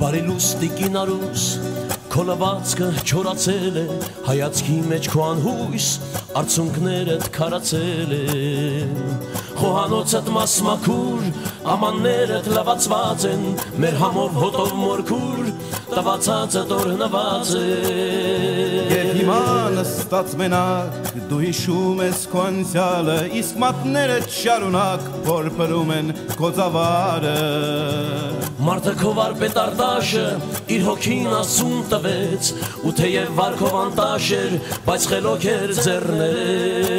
բարի լուստիկին արուս Քո լվացքը չորացել է հայացքի մեջ քո անհույս արցունքներդ քարացել են Խոհանոցդ մասմակուր ամաններդ լվացված են մեր համով հոտով մորքուր տվացածը տորնված է Եվ հիմա նստած մենակ դու հիշում ես քո անցյալը իսկ մատները շարունակ փորփրում են քո ծավալը Մարդը քո վարպետ արտաշը իր հոգին ասում տվեց ու թեև վարքով անտաշ էր բայց խելոք էր ձեռներ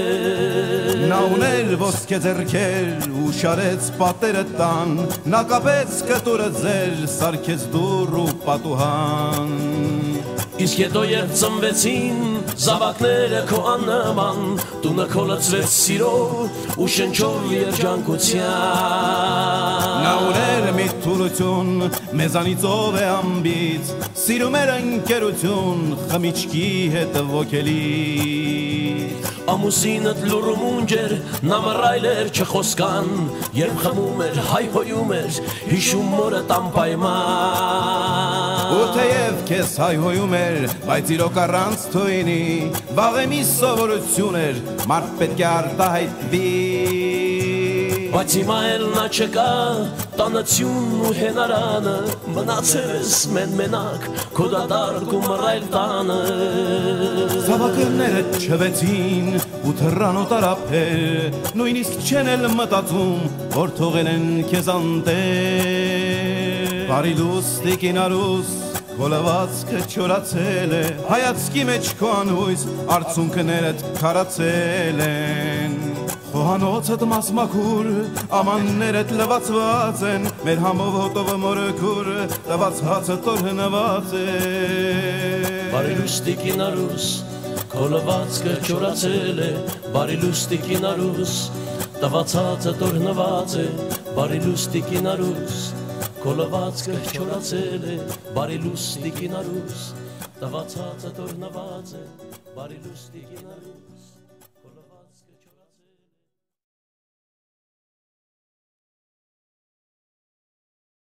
Նա ուներ ոսկե ձեռքեր ու շարեց պատերը տան նա կապեց կտուրը ձեր սարքեց դուր ու պատուհան Իսկ հետո երբ ծնվեցին զավակները քո աննման տունը քո լծվեց սիրով ու շնչով երջանկության Նա ուներ մի թուրություն մեզանից ով է ամբից սիրում էր ընկերություն խմիչքի հետ ոգելի Ամուսինդ լուրում ունջեր, նա մռայլեր չխոսկան, երբ խմում էր, հայհոյում էր, հիշում մորը տամպայման։ Ու թեև քեզ հայհոյում էր, բայց իրոք առանց թույնի, վաղեմի սովորություն էր, մարդ պետք է արտահայտվի։ Բայց հիմա էլ նա չկա, տանացյուն ու հենարանը, մնացել ես մեն մենակ, քո դադարկ ու մռայլ տանը։ Զավակները չվեցին ու թռանոտ արափեր, նույնիսկ չեն էլ մտածում, որ թողել են քեզ անտեր։ Բարի լուստիկին արուս, Գոլավացքը չորացել է, հայացքի մեջ քո անհույս, արցունքներդ քարացել են։ Խոհանոցդ մասմակուր, ամաններդ լվացված են, մեր համով հոտովը մորքուր, տված հացը տորհնված է։ Բարի լուստիկին արուս, քո լվացքը չորացել է, բարի լուստիկին արուս, տվացածը տորնված է, բարի լուստիկին արուս, քո լվացքը չորացել է, բարի լուստիկին արուս, տվացածը տորնված է, բարի լուստիկին արուս